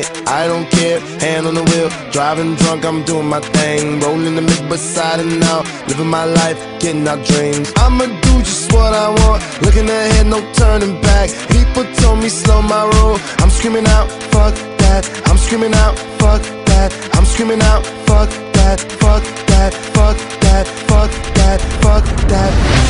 night, I don't care. Hand on the wheel, driving drunk, I'm doing my thing. Rolling the mid beside and out, living my life, getting our dreams. I'ma do just what I want, looking ahead, no turning back. People told me slow my roll, I'm screaming out, fuck that. I'm screaming out, fuck that. I'm screaming out, fuck that, fuck that, fuck that, fuck that, fuck that.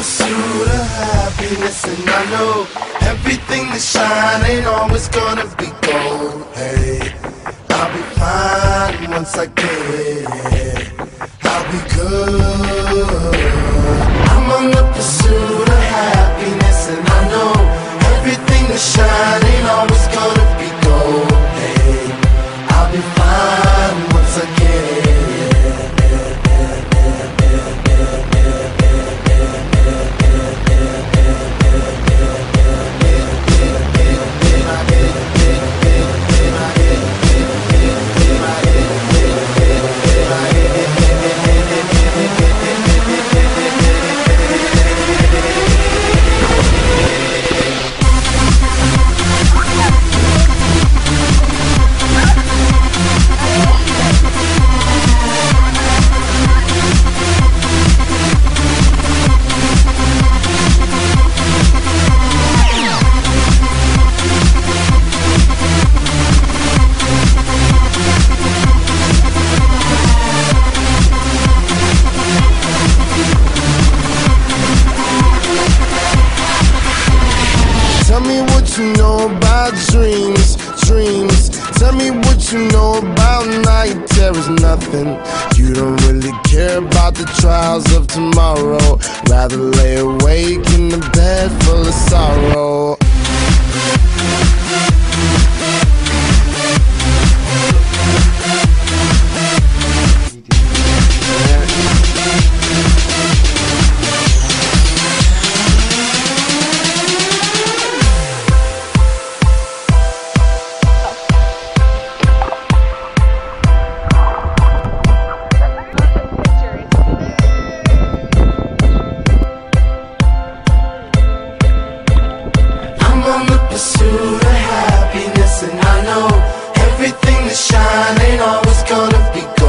Pursuit of happiness, and I know everything that shine ain't always gonna be gold. Hey, I'll be fine once I get it. Tell me what you know about night terrors, nothing. You don't really care about the trials of tomorrow. Rather lay awake in the bed full of sorrow. sun shine shining, always gonna be